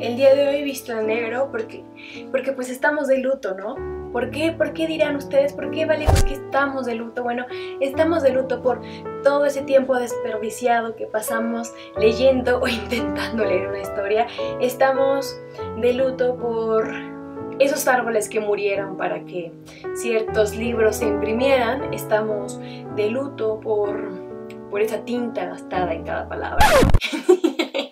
el día de hoy visto en negro porque, porque pues estamos de luto, ¿no? ¿Por qué? ¿Por qué dirán ustedes? ¿Por qué, vale? ¿Por qué estamos de luto? Bueno, estamos de luto por todo ese tiempo desperdiciado que pasamos leyendo o intentando leer una historia. Estamos de luto por esos árboles que murieron para que ciertos libros se imprimieran. Estamos de luto por, por esa tinta gastada en cada palabra.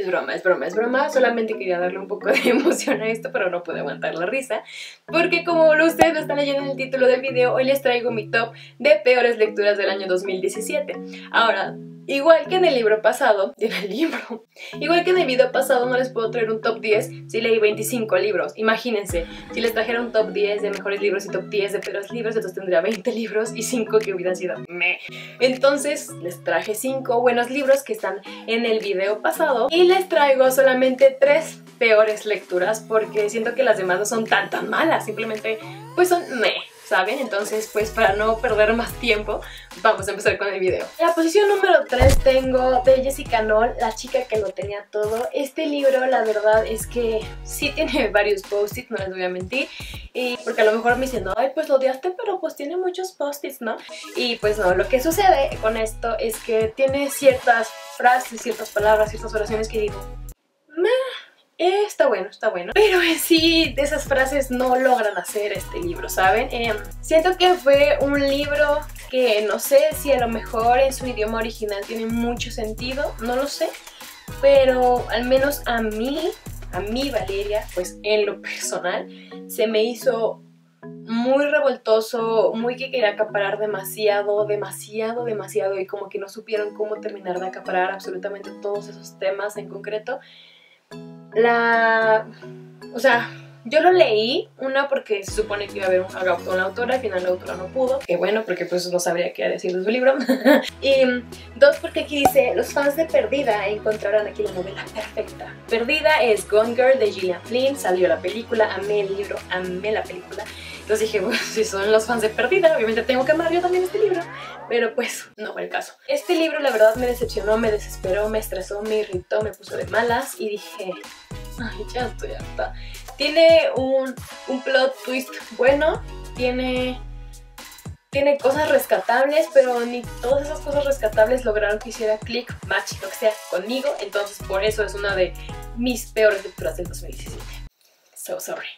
Es broma, es broma, es broma. Solamente quería darle un poco de emoción a esto, pero no pude aguantar la risa. Porque como ustedes lo están leyendo en el título del video, hoy les traigo mi top de peores lecturas del año 2017. Ahora, Igual que en el libro pasado, en el libro, igual que en el video pasado no les puedo traer un top 10 si leí 25 libros. Imagínense, si les trajera un top 10 de mejores libros y top 10 de peores libros, entonces tendría 20 libros y 5 que hubieran sido me. Entonces les traje 5 buenos libros que están en el video pasado y les traigo solamente 3 peores lecturas porque siento que las demás no son tan tan malas, simplemente pues son me. ¿Saben? Entonces, pues para no perder más tiempo, vamos a empezar con el video. La posición número 3 tengo de Jessica Noll, la chica que lo tenía todo. Este libro, la verdad es que sí tiene varios post-its, no les voy a mentir. Y porque a lo mejor me dicen, ay, pues lo odiaste, pero pues tiene muchos post-its, ¿no? Y pues no, lo que sucede con esto es que tiene ciertas frases, ciertas palabras, ciertas oraciones que digo, está bueno, está bueno. Pero sí, de esas frases no logran hacer este libro, ¿saben? Em, siento que fue un libro que no sé si a lo mejor en su idioma original tiene mucho sentido, no lo sé. Pero al menos a mí, a mí Valeria, pues en lo personal, se me hizo muy revoltoso, muy que quería acaparar demasiado, demasiado, demasiado y como que no supieron cómo terminar de acaparar absolutamente todos esos temas en concreto la... O sea, yo lo leí, una porque se supone que iba a haber un hangout con la autora, al final la autora no pudo, que bueno, porque pues no sabría qué decir de su libro. y dos, porque aquí dice, los fans de Perdida encontrarán aquí la novela perfecta. Perdida es Gone Girl de Gillian Flynn, salió la película, amé el libro, amé la película. Entonces dije, bueno, si son los fans de Perdida, obviamente tengo que amar yo también este libro. Pero pues, no fue el caso. Este libro la verdad me decepcionó, me desesperó, me estresó, me irritó, me puso de malas y dije, ay, ya estoy harta. Tiene un, un plot twist bueno, tiene tiene cosas rescatables, pero ni todas esas cosas rescatables lograron que hiciera click, match, lo que sea, conmigo. Entonces por eso es una de mis peores lecturas del 2017. So sorry.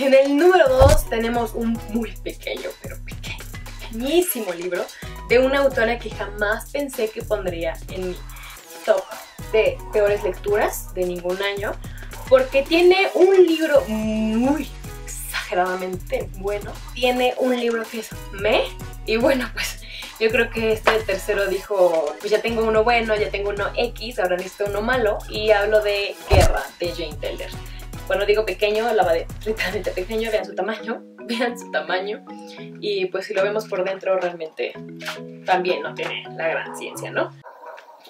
en el número 2 tenemos un muy pequeño, pero pequeño, pequeñísimo libro de una autora que jamás pensé que pondría en mi top de peores lecturas de ningún año, porque tiene un libro muy exageradamente bueno. Tiene un libro que es me, y bueno, pues yo creo que este tercero dijo, pues ya tengo uno bueno, ya tengo uno X, ahora necesito uno malo, y hablo de Guerra de Jane Teller. Bueno, digo pequeño, la de literalmente pequeño, vean su tamaño, vean su tamaño. Y pues si lo vemos por dentro, realmente también no tiene la gran ciencia, ¿no?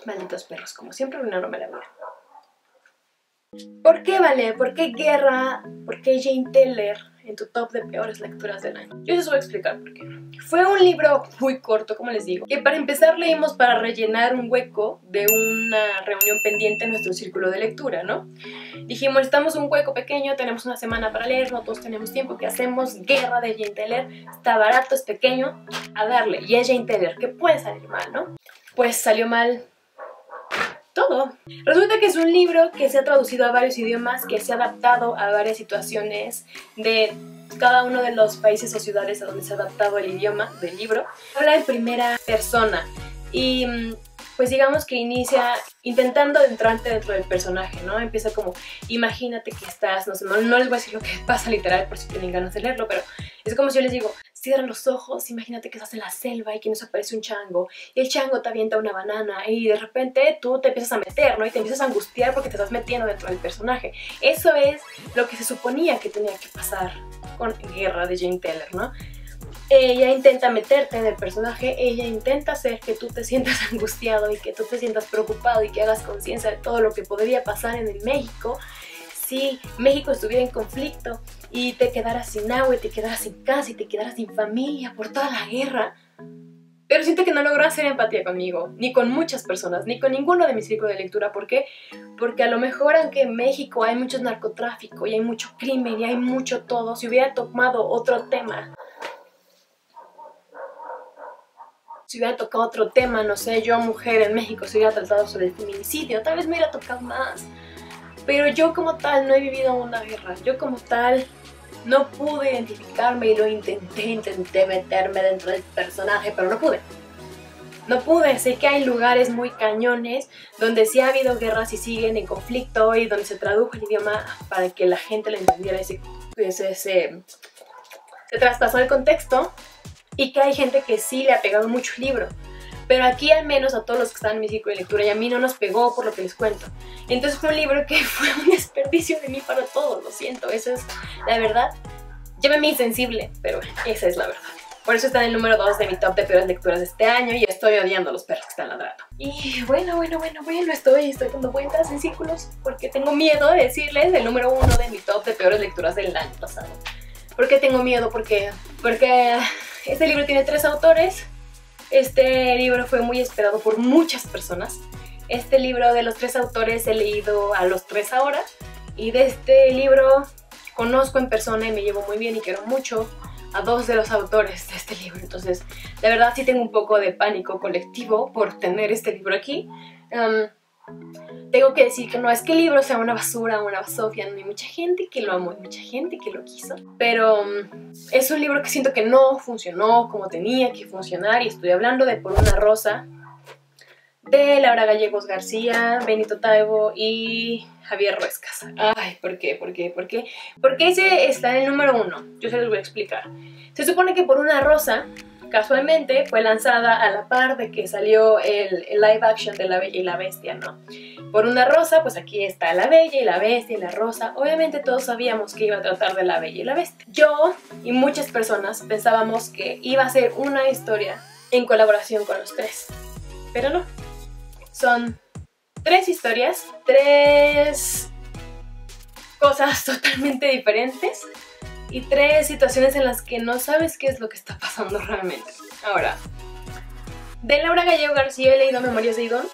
Malditos perros, como siempre arruinaron la vida. ¿Por qué vale? ¿Por qué Guerra? ¿Por qué Jane Teller en tu top de peores lecturas del año? Yo les voy a explicar por qué. Fue un libro muy corto, como les digo, que para empezar leímos para rellenar un hueco de una reunión pendiente en nuestro círculo de lectura, ¿no? Dijimos, estamos un hueco pequeño, tenemos una semana para leer, no todos tenemos tiempo, ¿qué hacemos? Guerra de Jane Teller, está barato, es pequeño, a darle. Y es Jane Teller, que puede salir mal, ¿no? Pues salió mal todo. Resulta que es un libro que se ha traducido a varios idiomas, que se ha adaptado a varias situaciones de cada uno de los países o ciudades a donde se ha adaptado el idioma del libro. Habla en primera persona y mm, pues digamos que inicia intentando adentrarte dentro del personaje, ¿no? Empieza como, imagínate que estás, no sé, no, no, les voy a decir lo que pasa literal por si tienen ganas de leerlo, pero es como si yo les digo, cierra los ojos, imagínate que estás en la selva y que nos aparece un chango y el chango te avienta una banana y de repente tú te empiezas a meter, ¿no? Y te empiezas a angustiar porque te estás metiendo dentro del personaje. Eso es lo que se suponía que tenía que pasar con Guerra de Jane Teller, ¿no? ella intenta meterte en el personaje, ella intenta hacer que tú te sientas angustiado y que tú te sientas preocupado y que hagas conciencia de todo lo que podría pasar en el México si México estuviera en conflicto y te quedaras sin agua y te quedaras sin casa y te quedaras sin familia por toda la guerra. pero siento que no logró hacer empatía conmigo, ni con muchas personas, ni con ninguno de mis círculos de lectura. ¿Por qué? Porque a lo mejor aunque en México hay mucho narcotráfico y hay mucho crimen y hay mucho todo, si hubiera tomado otro tema, si hubiera tocado otro tema, no sé, yo mujer en México, si hubiera tratado sobre el feminicidio, tal vez me hubiera tocado más. Pero yo como tal no he vivido una guerra, yo como tal no pude identificarme y lo intenté, intenté meterme dentro del personaje, pero no pude. No pude, sé que hay lugares muy cañones donde sí ha habido guerras y siguen en conflicto y donde se tradujo el idioma para que la gente lo entendiera, ese, ese, ese se traspasó el contexto y que hay gente que sí le ha pegado mucho el libro. Pero aquí al menos a todos los que están en mi ciclo de lectura y a mí no nos pegó por lo que les cuento. Entonces fue un libro que fue un desperdicio de mí para todos, lo siento, esa es la verdad. Llámeme insensible, pero esa es la verdad. Por eso está en el número 2 de mi top de peores lecturas de este año y estoy odiando a los perros que están ladrando. Y bueno, bueno, bueno, bueno, estoy, estoy dando vueltas en círculos porque tengo miedo de decirles el número 1 de mi top de peores lecturas del año pasado. ¿Por qué tengo miedo? Porque, porque este libro tiene tres autores. Este libro fue muy esperado por muchas personas. Este libro de los tres autores he leído a los tres ahora. Y de este libro conozco en persona y me llevo muy bien y quiero mucho a dos de los autores de este libro. Entonces, de verdad sí tengo un poco de pánico colectivo por tener este libro aquí. Tengo que decir que no es que el libro sea una basura, una basofia, no hay mucha gente que lo amó, hay mucha gente que lo quiso, pero um, es un libro que siento que no funcionó como tenía que funcionar y estoy hablando de Por una rosa, de Laura Gallegos García, Benito Taibo y Javier Ruescas. Ay, ¿por qué? ¿Por qué? ¿Por qué? Porque ese está en el número uno. Yo se los voy a explicar. Se supone que Por una rosa, casualmente, fue lanzada a la par de que salió el, live action de La Bella y la Bestia, ¿no? Por una rosa, pues aquí está La Bella y la Bestia y la Rosa. Obviamente todos sabíamos que iba a tratar de La Bella y la Bestia. Yo y muchas personas pensábamos que iba a ser una historia en colaboración con los tres. Pero no. Son tres historias, tres cosas totalmente diferentes y tres situaciones en las que no sabes qué es lo que está pasando realmente. Ahora, de Laura Gallego García he leído Memorias de Idón,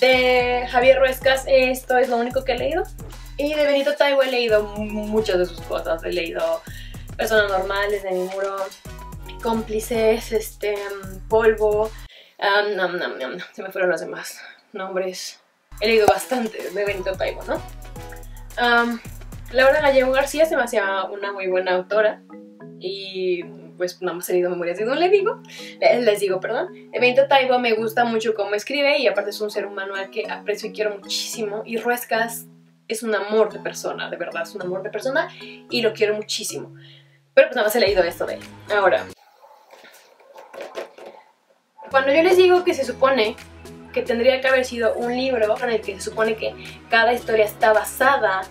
de Javier Ruescas esto es lo único que he leído y de Benito Taibo he leído muchas de sus cosas, he leído Personas Normales de Muro, Cómplices, este, Polvo, Um, se me fueron los demás nombres. He leído bastante de Benito Taibo, ¿no? Laura Gallego García se me hacía una muy buena autora y pues nada más he leído Memorias de Don, le digo, les digo, perdón. Benito Taibo me gusta mucho cómo escribe y aparte es un ser humano al que aprecio y quiero muchísimo y Ruescas es un amor de persona, de verdad, es un amor de persona y lo quiero muchísimo. Pero pues nada más he leído esto de él. Ahora, cuando yo les digo que se supone que tendría que haber sido un libro en el que se supone que cada historia está basada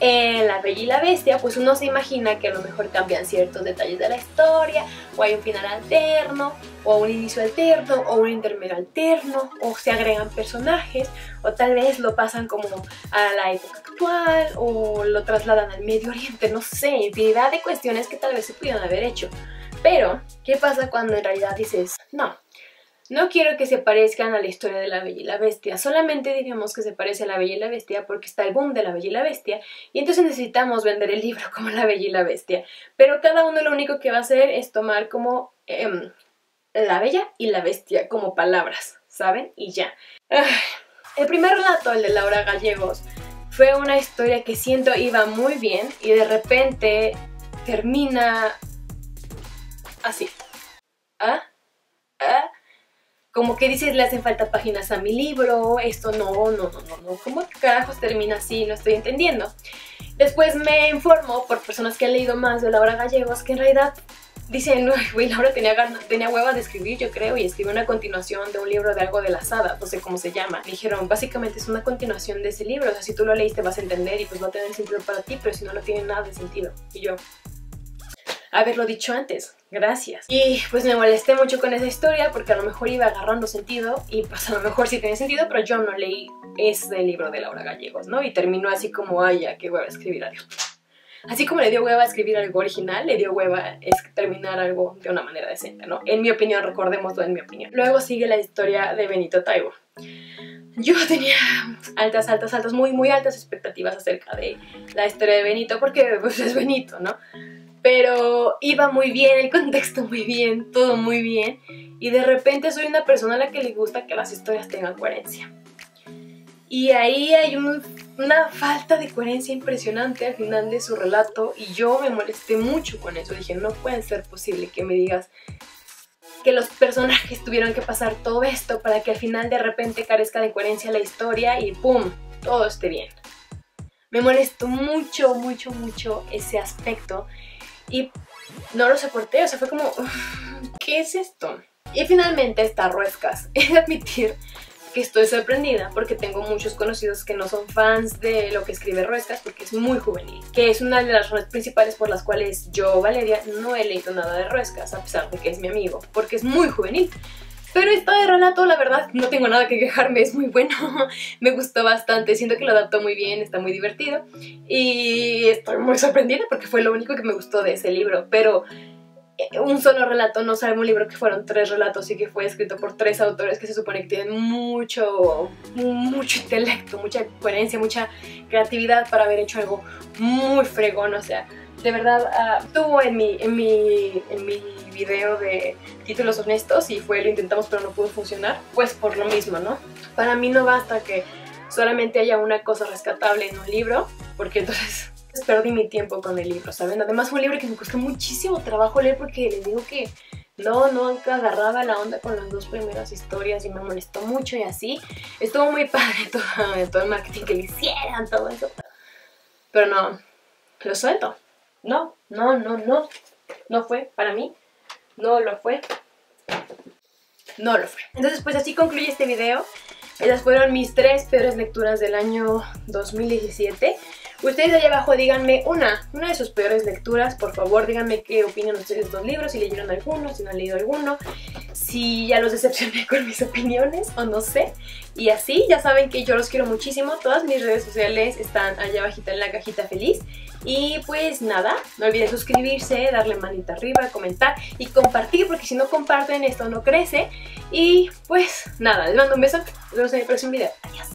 en La Bella y la Bestia, pues uno se imagina que a lo mejor cambian ciertos detalles de la historia, o hay un final alterno, o un inicio alterno, o un intermedio alterno, o se agregan personajes, o tal vez lo pasan como a la época actual, o lo trasladan al Medio Oriente, no sé, infinidad de cuestiones que tal vez se pudieran haber hecho. Pero, ¿qué pasa cuando en realidad dices, no, no quiero que se parezcan a la historia de la Bella y la Bestia, solamente digamos que se parece a la Bella y la Bestia porque está el boom de la Bella y la Bestia y entonces necesitamos vender el libro como la Bella y la Bestia. Pero cada uno lo único que va a hacer es tomar como em, la Bella y la Bestia como palabras, ¿saben? Y ya. El primer relato, el de Laura Gallegos, fue una historia que siento iba muy bien y de repente termina así. ¿Ah? ¿Ah? Como que dices, le hacen falta páginas a mi libro, esto no, no, no, no, no, ¿cómo carajos termina así? No estoy entendiendo. Después me informo por personas que han leído más de Laura Gallegos que en realidad dicen, güey, Laura tenía, tenía hueva de escribir, yo creo, y escribió una continuación de un libro de algo de las hadas, no sé cómo se llama. Me dijeron, básicamente es una continuación de ese libro, o sea, si tú lo leíste vas a entender y pues va a tener sentido para ti, pero si no, no tiene nada de sentido. Y yo, haberlo dicho antes. Gracias. Y pues me molesté mucho con esa historia porque a lo mejor iba agarrando sentido y pues a lo mejor sí tiene sentido, pero yo no leí ese libro de Laura Gallegos, ¿no? Y terminó así como, ay, ya, qué hueva escribir, adiós. Así como le dio hueva escribir algo original, le dio hueva a terminar algo de una manera decente, ¿no? En mi opinión, recordémoslo en mi opinión. Luego sigue la historia de Benito Taibo. Yo tenía altas, altas, altas, muy, muy altas expectativas acerca de la historia de Benito, porque pues es Benito, ¿no? Pero iba muy bien, el contexto muy bien, todo muy bien, y de repente soy una persona a la que le gusta que las historias tengan coherencia. Y ahí hay una falta de coherencia impresionante al final de su relato y yo me molesté mucho con eso. Dije, no puede ser posible que me digas que los personajes tuvieron que pasar todo esto para que al final de repente carezca de coherencia la historia y ¡pum! todo esté bien. Me molestó mucho, mucho, mucho ese aspecto y no lo soporté, o sea, fue como, ¿qué es esto? Y finalmente está Ruescas. He de admitir que estoy sorprendida porque tengo muchos conocidos que no son fans de lo que escribe Ruescas porque es muy juvenil, que es una de las razones principales por las cuales yo, Valeria, no he leído nada de Ruescas a pesar de que es mi amigo, porque es muy juvenil. Pero esta de relato, la verdad, no tengo nada que quejarme, es muy bueno, me gustó bastante, siento que lo adaptó muy bien, está muy divertido y estoy muy sorprendida porque fue lo único que me gustó de ese libro, pero eh, un solo relato, no sabe un libro que fueron tres relatos y que fue escrito por tres autores que se supone que tienen mucho, mucho intelecto, mucha coherencia, mucha creatividad para haber hecho algo muy fregón, o sea, de verdad uh, tuvo en mi, en, mi, en mi video de títulos honestos y fue lo intentamos pero no pudo funcionar, pues por lo mismo, ¿no? Para mí no basta que solamente haya una cosa rescatable en un libro, porque entonces perdí mi tiempo con el libro, ¿saben? Además fue un libro que me costó muchísimo trabajo leer porque les digo que no, no agarraba la onda con las dos primeras historias y me molestó mucho y así. Estuvo muy padre todo, todo el marketing que le hicieran, todo eso. Pero no, lo suelto. No, no, no, no. No fue para mí. No lo fue. No lo fue. Entonces pues así concluye este video. Esas fueron mis tres peores lecturas del año 2017. Ustedes allá abajo díganme una, una de sus peores lecturas, por favor díganme qué opinan ustedes de estos libros, si leyeron alguno, si no han leído alguno, si ya los decepcioné con mis opiniones o no sé. Y así, ya saben que yo los quiero muchísimo, todas mis redes sociales están allá abajito en la cajita feliz. Y pues nada, no olviden suscribirse, darle manita arriba, comentar y compartir, porque si no comparten esto no crece. Y pues nada, les mando un beso, nos vemos en el próximo video. Adiós.